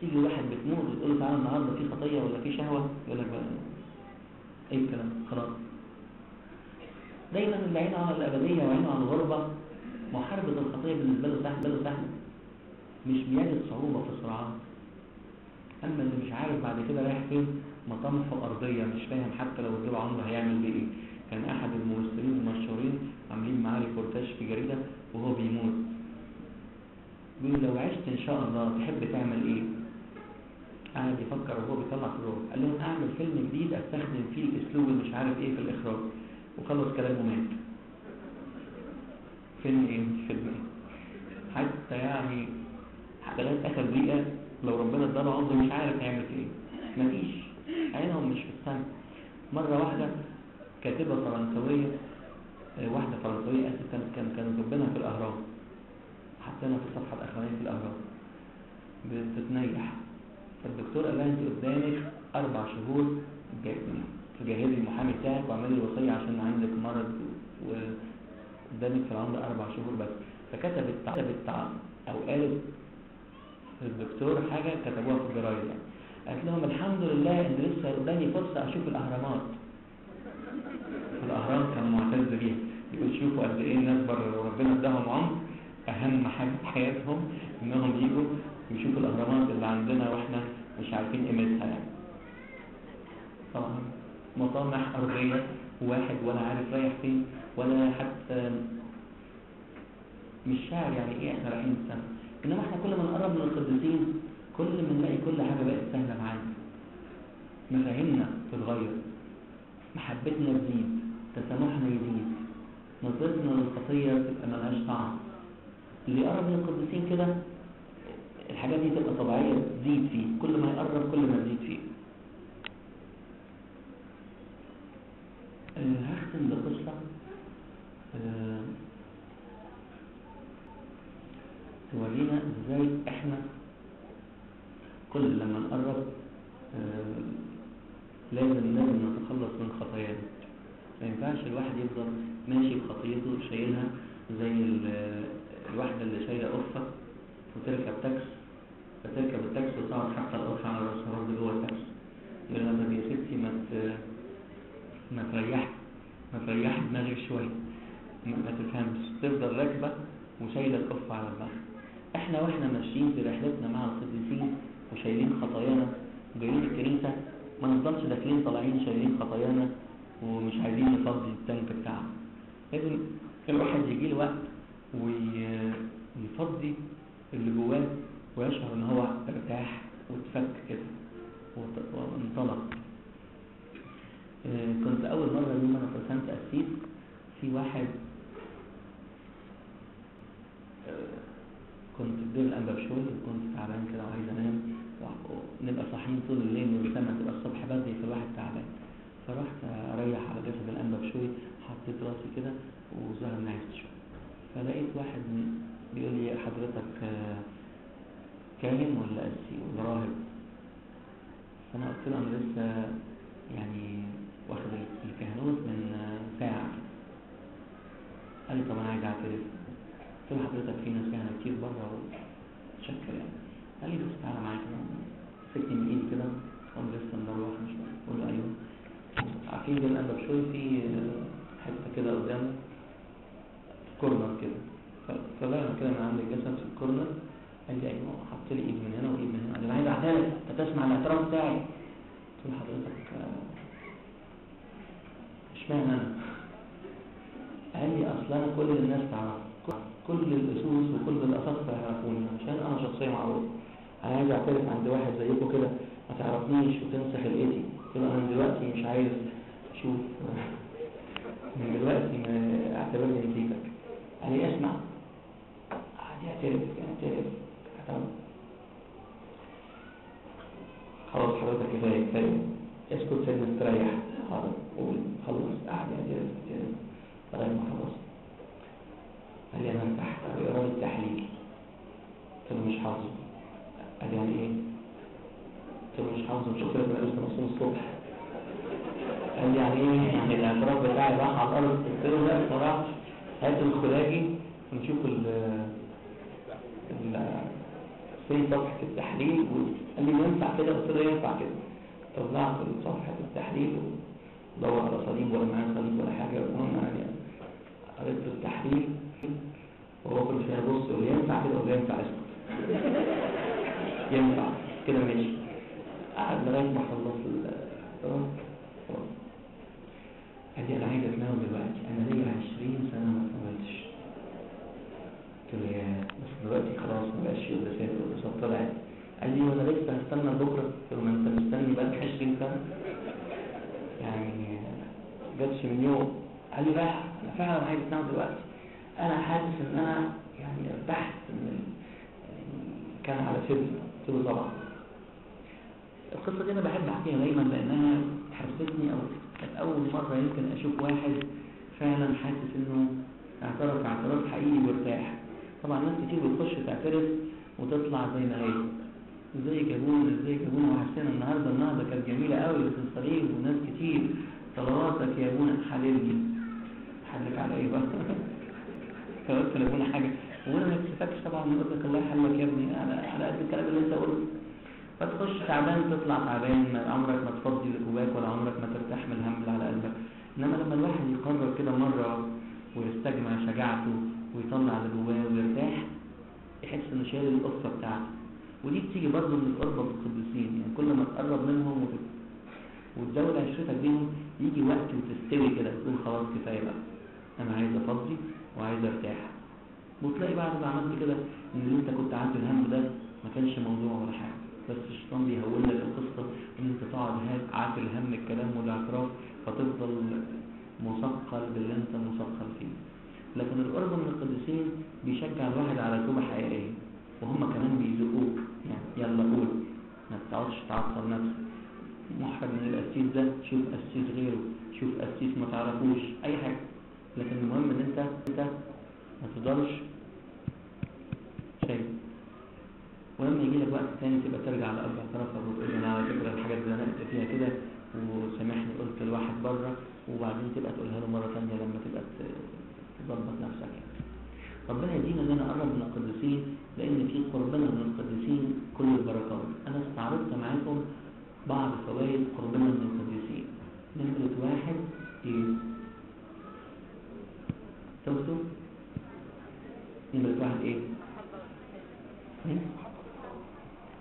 تيجي واحد بتموت وتقول له تعالى النهارده في خطية ولا في شهوة يقول لك إيه الكلام خلاص. دايما اللي عينه على الأبدية وعينه على الغربة محاربة الخطية بالنسبة له سهل له سهل. مش بيجد صعوبة في الصراعات أما اللي مش عارف بعد كده رايح فين مطامحه أرضية مش فاهم حتى لو اديله عمره هيعمل بيه إيه. كان أحد الممثلين المشهورين عاملين معاه ريبورتاج في جريدة وهو بيموت. بيقول لو عشت إن شاء الله تحب تعمل إيه؟ قاعد يفكر وهو بيطلع في الروح. قال لهم أعمل فيلم جديد أستخدم فيه الأسلوب اللي مش عارف إيه في الإخراج. وخلص كلامه مات فيلم مش فيلم إيه؟ حتى يعني لغايه اخر دقيقة لو ربنا اداله عمر مش عارف هيعمل إيه. مفيش. عينهم مش في السما مرة واحدة كاتبة فرنسوية آه، واحدة فرنسوية اسف كانت كان كان ربنا في الأهرام حطينا في الصفحة الأخرانية في الأهرام بتتنيح. فالدكتور قال لها أنت قدامك أربع شهور تجهزي المحامي بتاعك واعملي الوصية عشان عندك مرض وقدامك في العمر أربع شهور بس. فكتبت كتبت أو قالت الدكتور حاجة كتبوها في الجرايد يعني. قالت لهم الحمد لله إن لسه قدامي فرصة أشوف الأهرامات. الأهرام كان معتز بيها. يقول شوفوا قد إيه الناس بره ربنا اداهم عمر. أهم حاجة في حياتهم إنهم يجوا يشوفوا الأهرامات اللي عندنا وإحنا مش عارفين قيمتها يعني. طبعا مطامح أرضية واحد ولا عارف رايح فين ولا حتى مش شاعر يعني إيه إحنا رايحين السما إنما إحنا كل ما نقرب من القديسين كل ما نلاقي كل حاجة بقت سهلة معانا مفاهيمنا تتغير. محبتنا تزيد تسامحنا يزيد. نظرتنا للخطيه تبقى ملهاش طعم. اللي يقرب من القديسين كده الحاجات دي تبقى طبيعية. تزيد فيه. كل ما يقرب كل ما تزيد فيه. آه، هختم بقصة. آه، تورينا إزاي إحنا كل لما نقرب آه، لازم لازم نتخلص من خطايانا. ما ينفعش الواحد يفضل ماشي بخطيته شايلها زي ال- الواحدة اللي شايلة قفة وتركب تاكس فتركب التاكس وتقعد حتى القفة على راسها برضه جوه التاكس يقول لها طب يا ستي ما ما تريح ما تريح دماغك شوية. ما تفهمش. تفضل راكبة وشايلة القفة على دماغها. إحنا وإحنا ماشيين في رحلتنا مع القديسين وشايلين خطايانا. وجايين الكنيسة ما نفضلش داخلين طالعين شايلين خطايانا ومش عايزين نفضي التانك بتاعنا لازم الواحد يجي له وقت وي- ويفضي اللي جواه ويشعر إن هو ارتاح واتفك كده وانطلق. آه، كنت أول مرة يوم أنا رسمت قسيس في واحد آه، كنت في دير الأنبا بشوي وكنت تعبان كده وعايز أنام. ونبقى صاحيين طول الليل والسما تبقى الصبح بدري فالواحد تعبان. فرحت اريح على جسد الأنبا بشوي حطيت راسي كده وظهر نعست شوية فلقيت واحد بيقول لي حضرتك آه، كاهن ولا قسي ولا راهب. فأنا قلت له أنا لسه يعني واخد الكهنوت من آه، ساعة. قال لي طب أنا عايز أعترف. قلت له حضرتك في ناس كهنه كتير بره وشكر يعني قال لي بس تعالى معايا كده مسكني من ايدي كده وأنا لسه مروح مش بقول له أيوه. عارفين ده الانبا بشوي في حتة كده قدامه كورنر كده. ف- طلعنا كده من عند الجسد في الكورنر قال لي أيوه حط لي إيد من هنا وإيد من هنا. قال لي أنا عايز أعترف أنت تسمع الاعتراف بتاعي؟ قلت له حضرتك إشمعنى أنا؟ قال لي أصل أنا كل الناس تعرف كل الأسوس وكل الاساطير يعرفوني عشان أنا شخصية معروفة. أنا عايز اعترف عند واحد زيكم كده ما تعرفنيش وتنسى خلقتي قلت له أنا دلوقتي مش عايز أشوف. من دلوقتي أعتبرني نسيتك قال لي اسمع قعد يعترف يعترف اعترف. خلاص حضرتك كفايه كفايه اسكت سيبني استريح حاضر قول خلص قعد يعترف يعترف لغايه ما خلص قال لي أنا ارتحت بإقرار التحليل قلت له مش حافظه قال لي يعني إيه قلت له مش حافظه شوف لك لسه مصوم الصبح قال لي يعني إيه يعني الاعتراف بتاعي راح على الأرض قلت له لا ما راحش هات الخلاجي ونشوف ال ال في صفحة التحليل قال لي ينفع كده قلت له ينفع كده طلعت صفحة التحليل ودور على صليب ولا معاه صليب ولا حاجة المهم يعني قريت التحليل. وهو كل شوية يبص يقول ينفع كده ولا ينفع اسكت؟ ينفع. كده ماشي. قعد لغاية ما خلص ال قال لي أنا عايز أتناول دلوقتي. أنا ليا 20 سنة ما اتناولتش. قلت له يا بس دلوقتي خلاص ما بقاش في قداسات القداسات طلعت. قال لي وأنا لسه هستنى بكره قلت له ما أنت مستني بقالك 20 سنة. يعني جاتش من يوم. قال لي لا أنا فعلا عايز أتناول دلوقتي. أنا حاسس إن أنا يعني ارتحت من كان على سبيل قلت له طبعا. القصة دي أنا بحب أحكيها دايما لأنها حسستني أو كانت أول مرة يمكن أشوف واحد فعلا حاسس إنه اعترف اعتراف حقيقي وارتاح. طبعا ناس كتير بتخش تعترف وتطلع زي ما هي. ازيك يا ابونا ازيك يا ابونا وحسينا النهارده. النهارده كانت جميلة قوي الصليب وناس كتير. صلواتك يا ابونا حللني حلك على إيه بقى؟ فقلت لابونا حاجة. وأنا ما اكسفكش طبعا يقول لك الله يحلك يا ابني. على على قد الكلام اللي انت قلته. فتخش تعبان تطلع تعبان. عمرك ما تفضي اللي جواك ولا عمرك ما ترتاح من الهم اللي على قلبك. انما لما الواحد يقرر كده مرة ويستجمع شجاعته ويطلع اللي جواه ويرتاح يحس انه شايل القصة بتاعته. ودي بتيجي برضه من القربة بالقديسين يعني كل ما تقرب منهم وت... وتزود عشرتك بيهم يجي وقت وتستوي كده تقول خلاص كفاية بقى. أنا عايز أفضي وعايز أرتاح. وتلاقي بعد ما عملت كده إن اللي أنت كنت عارف الهم ده ما كانش موضوع ولا حاجة. بس الشيطان بيهول لك القصة إن أنت تقعد عارف الهم الكلام والاعتراف فتفضل مثقل باللي أنت مثقل فيه. لكن القرب من القديسين بيشجع الواحد على توبة حقيقية. وهم كمان بيزقوك. يعني يلا قول. ما تقعدش تعطل نفسك. محرج من القسيس ده شوف قسيس غيره شوف قسيس ما تعرفوش أي حاجة. لكن المهم إن انت أنت ما تقدرش شيء ولما يجي لك وقت تاني تبقى ترجع لأب اعترافك وتقول أنا على فكره الحاجات دي أنا قلت فيها كده وسامحني قلت لواحد بره وبعدين تبقى تقولها له مرة تانية لما تبقى تظبط نفسك يعني. ربنا يدينا ان أنا اقرب من القديسين لأن في قربنا من القديسين كل البركات. أنا استعرضت معاكم بعض فوائد قربنا من القديسين نمرة واحد إيه؟ توتو نمرة واحد إيه؟ هم؟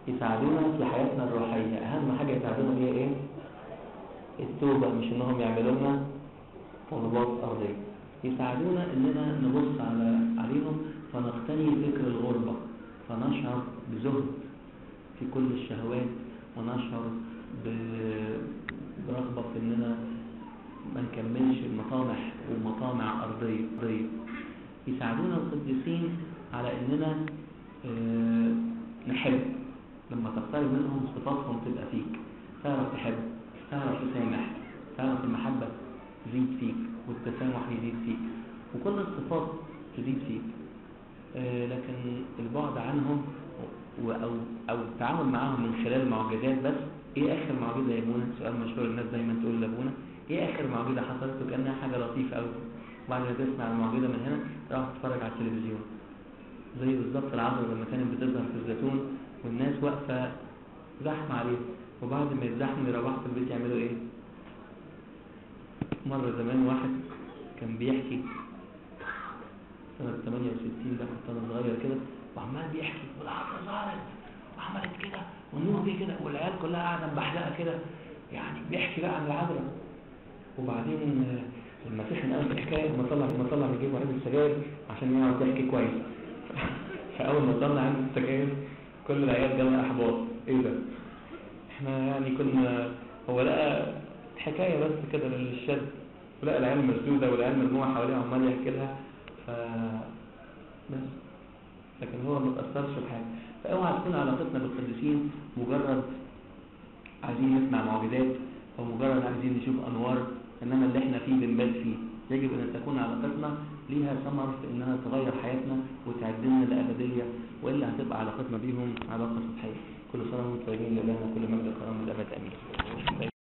يساعدونا في حياتنا الروحية. أهم حاجة يساعدونا بيها إيه؟ التوبة مش إنهم يعملوا لنا طلبات أرضية. يساعدونا إننا نبص على عليهم فنقتني فكر الغربة. فنشعر بزهد في كل الشهوات ونشعر برغبة في إننا ما نكملش المطامح ومطامع أرضية. يساعدونا القديسين على إننا آه، نحب. لما تقترب منهم صفاتهم تبقى فيك. تعرف تحب تعرف تسامح تعرف المحبة تزيد فيك والتسامح يزيد فيك وكل الصفات تزيد فيك. لكن البعد عنهم أو أو التعامل معهم من خلال معجزات بس. إيه آخر معجزة يا أبونا؟ سؤال مشهور الناس دايما تقول لأبونا إيه آخر معجزة حصلت؟ وكأنها حاجة لطيفة أوي. بعد ما تسمع المعجزة من هنا تروح تتفرج على التلفزيون. زي بالظبط العذراء لما كانت بتظهر في الزيتون والناس واقفة زحمة عليه وبعد ما يتزحموا يروحوا في البيت يعملوا إيه؟ مرة زمان واحد كان بيحكي سنة 68 ده كنت أنا صغير كده وعمال بيحكي والعذراء ظهرت وعملت كده والنور جه كده والعيال كلها قاعدة مبحلقة كده يعني بيحكي بقى عن العذراء وبعدين آه، المسيح نقل الحكاية لما طلع لما طلع يجيب علبة سجاير عشان يعرف يحكي كويس. فأول ما طلع علبة السجاير كل العيال جالها إحباط إيه ده؟ إحنا يعني كنا هو لقى حكاية بس كده للشد ولقى العيال مسدودة والعيال مجموعة حواليها عمال يحكي لها. ف بس. لكن هو ما تأثرش بحاجة. فأوعى تكون علاقتنا بالقديسين مجرد عايزين نسمع معجزات أو مجرد عايزين نشوف أنوار إنما اللي إحنا فيه بنبات فيه. يجب أن تكون علاقتنا ليها ثمر في إنها تغير حياتنا وتعدلنا لأبدية وإلا هتبقى علاقتنا بيهم علاقة سطحية. كل سنة وأنتم طيبين لله كل مجد وكرم للأبد. آمين.